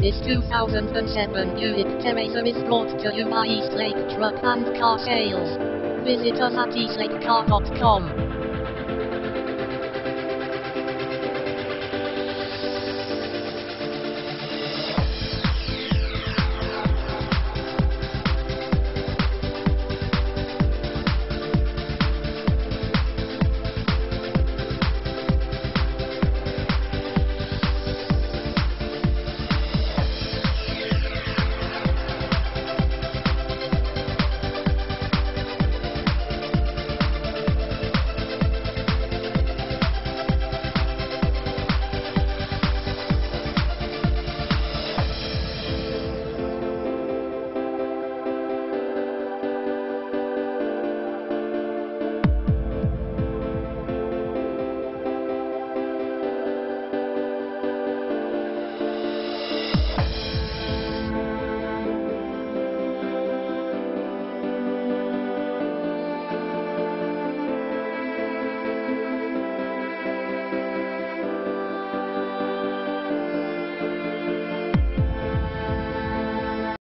This 2007 Buick Terraza is brought to you by Eastlake Truck and Car Sales. Visit us at eastlakecar.com.